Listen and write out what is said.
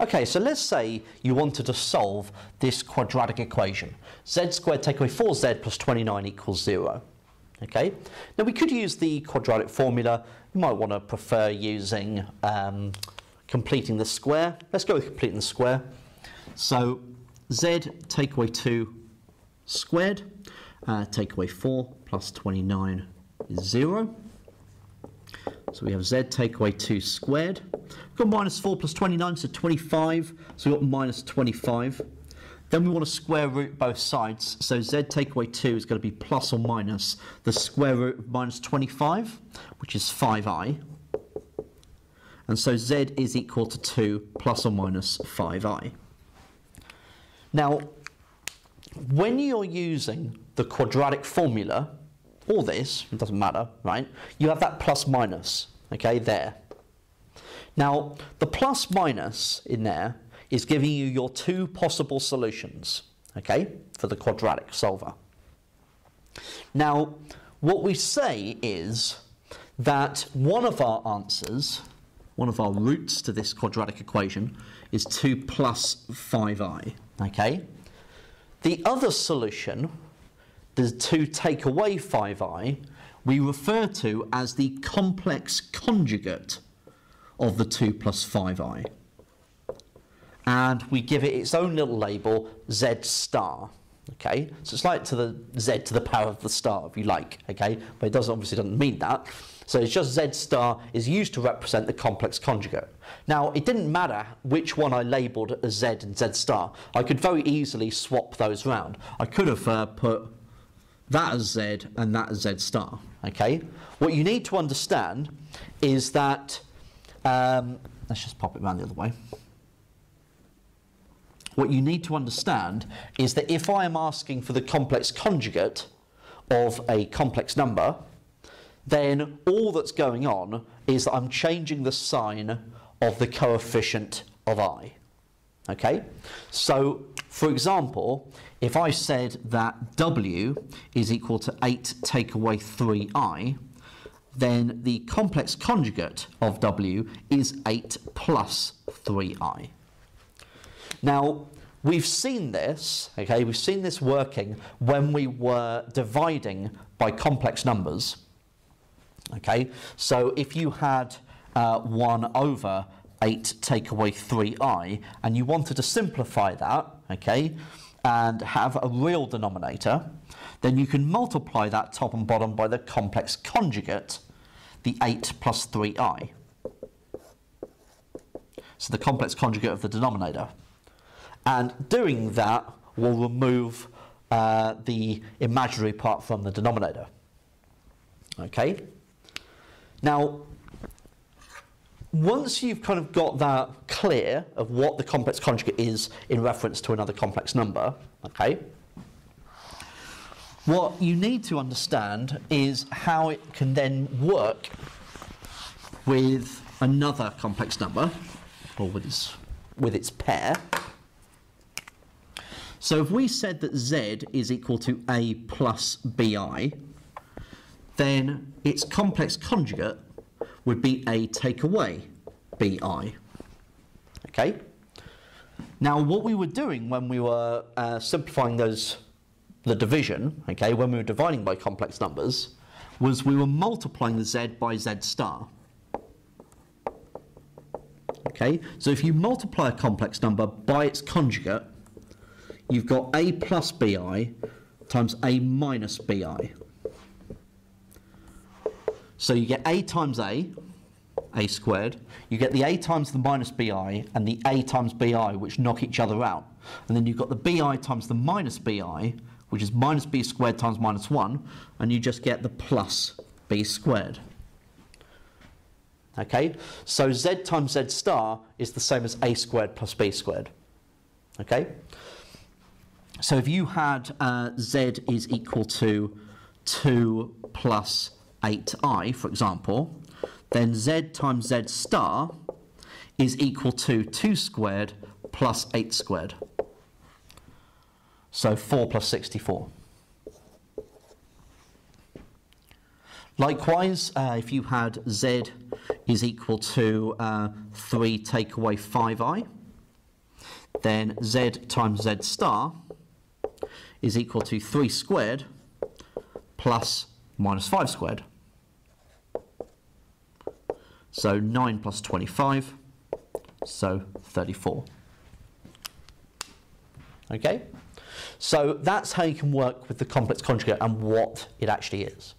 Okay, so let's say you wanted to solve this quadratic equation. z squared take away 4z plus 29 equals 0. Okay, now we could use the quadratic formula. You might want to prefer using um, completing the square. Let's go with completing the square. So z take away 2 squared, uh, take away 4 plus 29 is 0. So we have z take away 2 squared. We've got minus 4 plus 29, so 25. So we've got minus 25. Then we want to square root both sides. So z take away 2 is going to be plus or minus the square root of minus 25, which is 5i. And so z is equal to 2 plus or minus 5i. Now, when you're using the quadratic formula, or this, it doesn't matter, right? You have that plus minus, okay, there. Now, the plus minus in there is giving you your two possible solutions, okay, for the quadratic solver. Now, what we say is that one of our answers, one of our roots to this quadratic equation, is 2 plus 5i, okay? The other solution, the 2 take away 5i, we refer to as the complex conjugate of the 2 plus 5i. And we give it its own little label, z star. Okay, so it's like to the z to the power of the star, if you like. Okay, but it doesn't obviously doesn't mean that. So it's just z star is used to represent the complex conjugate. Now it didn't matter which one I labelled as z and z star. I could very easily swap those round. I could have uh, put that as z and that as z star. Okay, what you need to understand is that um, let's just pop it around the other way. What you need to understand is that if I am asking for the complex conjugate of a complex number, then all that's going on is that I'm changing the sign of the coefficient of i. Okay? So, for example, if I said that w is equal to 8 take away 3i, then the complex conjugate of w is 8 plus 3i. Now, we've seen this, okay, we've seen this working when we were dividing by complex numbers. Okay, so if you had uh, 1 over 8 take away 3i, and you wanted to simplify that, okay, and have a real denominator, then you can multiply that top and bottom by the complex conjugate, the 8 plus 3i. So the complex conjugate of the denominator. And doing that will remove uh, the imaginary part from the denominator. Okay? Now, once you've kind of got that clear of what the complex conjugate is in reference to another complex number, okay, what you need to understand is how it can then work with another complex number, or with its, with its pair. So if we said that z is equal to a plus bi, then its complex conjugate would be a take away bi. Okay? Now, what we were doing when we were uh, simplifying those, the division, okay, when we were dividing by complex numbers, was we were multiplying the z by z star. Okay, so if you multiply a complex number by its conjugate, you've got a plus bi times a minus bi. So you get a times a, a squared. You get the a times the minus bi and the a times bi, which knock each other out. And then you've got the bi times the minus bi, which is minus b squared times minus 1, and you just get the plus b squared. Okay, so z times z star is the same as a squared plus b squared. Okay, so if you had uh, z is equal to 2 plus 8i, for example, then z times z star is equal to 2 squared plus 8 squared. So 4 plus 64. Likewise, uh, if you had z is equal to uh, 3 take away 5i, then z times z star is equal to 3 squared plus minus 5 squared. So 9 plus 25, so 34. Okay? So that's how you can work with the complex conjugate and what it actually is.